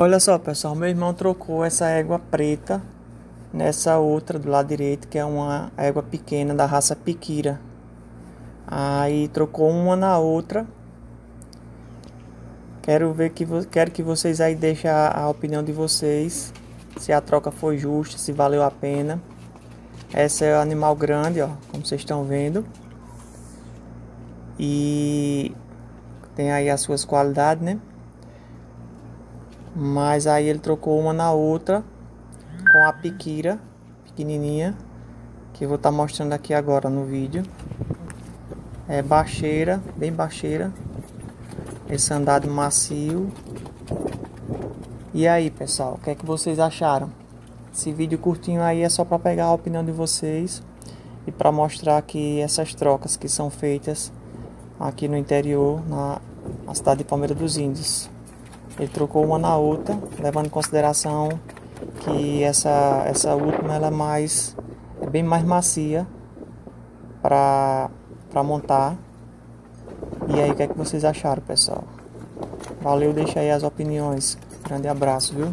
Olha só, pessoal, meu irmão trocou essa égua preta nessa outra do lado direito, que é uma égua pequena da raça Piquira. Aí trocou uma na outra. Quero ver que quero que vocês aí deixem a, opinião de vocês, se a troca foi justa, se valeu a pena. Essa é o animal grande, ó, como vocês estão vendo. E tem aí as suas qualidades, né? Mas aí ele trocou uma na outra com a piquira pequenininha, que eu vou estar tá mostrando aqui agora no vídeo. É baixeira, bem baixeira. Esse andado macio. E aí, pessoal, o que é que vocês acharam? Esse vídeo curtinho aí é só para pegar a opinião de vocês e para mostrar que essas trocas que são feitas aqui no interior, na, na cidade de Palmeira dos Índios. Ele trocou uma na outra, levando em consideração que essa, essa última ela é mais é bem mais macia para montar. E aí, o que é que vocês acharam, pessoal? Valeu, deixa aí as opiniões. Grande abraço, viu?